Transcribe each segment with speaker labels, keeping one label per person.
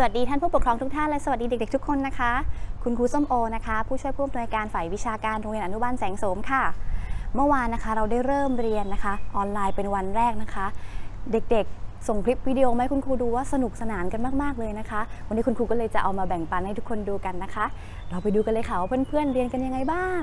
Speaker 1: สวัสดีท่านผู้ปกครองทุกท่านและสวัสดีเด็ก ๆ ทุกคนนะคะ คุณครูส้มโอนะคะ ผู้ช่วยผู้อำนวยการฝ่ายวิชาการโรงเรียนอนุบาลแสงโสมค่ะ เมื่อวานนะคะเราได้เริ่มเรียนนะคะ ออนไลน์เป็นวันแรกนะคะ เด็กๆ ส่งคลิปวิดีโอมาให้คุณครูดูว่าสนุกสนานกันมากๆเลยนะคะ วันนี้คุณครูก็เลยจะเอามาแบ่งปันให้ทุกคนดูกันนะคะ เราไปดูกันเลยค่ะว่าเพื่อนๆเรียนกันยังไงบ้าง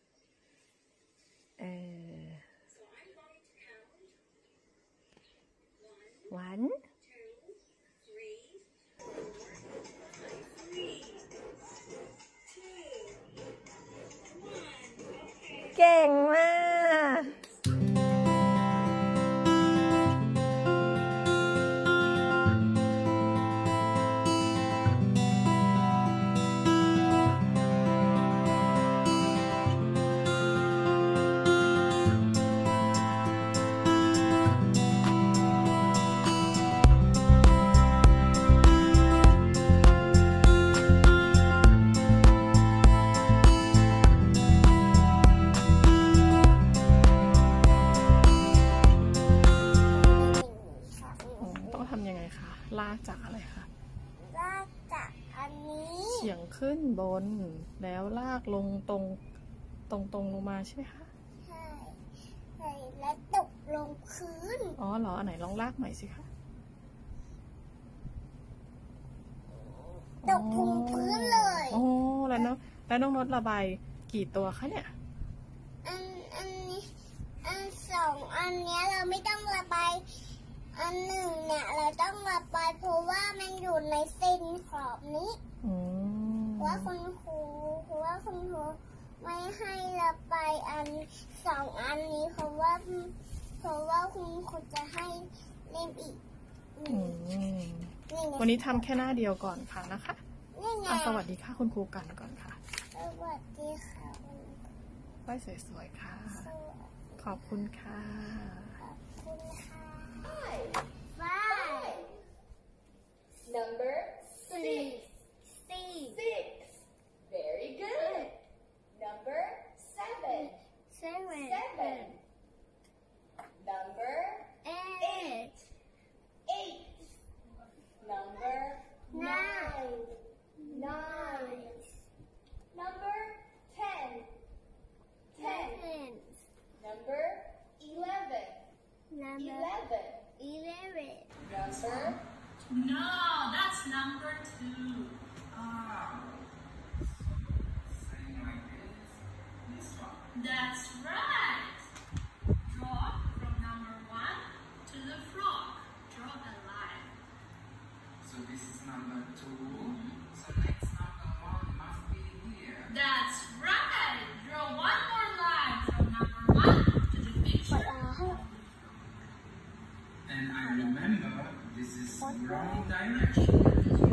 Speaker 2: เก่ง ฉียงขึ้นบน แล้วลากลงตรงตรงตรงลงมาใช่ไหมคะ
Speaker 3: ใช่ใช่และตกลงพื้น
Speaker 2: อ๋อเหรออันไหนลองลากใหม่สิคะ
Speaker 3: ตกลงพื้นเลย
Speaker 2: โอ้แล้วน้องแล้วน้องนดระบายกี่ตัวคะเนี่ย
Speaker 3: อันอันนี้อันสองอันเนี้ยเราไม่ต้องระบายอันหนึ่งเนี่ยเราต้องระบายเพราะว่ามันอยู่ในเส้นขอบนี้
Speaker 2: อืม
Speaker 3: เพราะ ว่าคุณครูเพราะว่าคุณครูไม่ให้ระบายอันสองอันนี้เพราะว่าเพราะว่าคุณครูจะให้เล่นอีกห
Speaker 2: อื
Speaker 3: นึ่ง
Speaker 2: ม
Speaker 3: นี่ไง
Speaker 2: วันนี้ทำแค่หน้าเดียวก่อนค่ะนะคะ
Speaker 3: นี่ไง
Speaker 2: อะสวัสดีค่ะคุณครูกันก่อนค่ะ
Speaker 3: สวัสดีค่ะคุณ
Speaker 2: ไว้สวยๆค่ะ
Speaker 3: ครู
Speaker 2: ขอบคุณค่ะ
Speaker 3: ขอบคุณค่ะ Five
Speaker 4: Number
Speaker 3: six number? Eleven.
Speaker 5: Eleven. sir.
Speaker 6: No, that's number two.
Speaker 5: Ah. Oh.
Speaker 6: That's right. Draw from number one to the frog. Draw the line.
Speaker 5: So this is number two. wrong direction.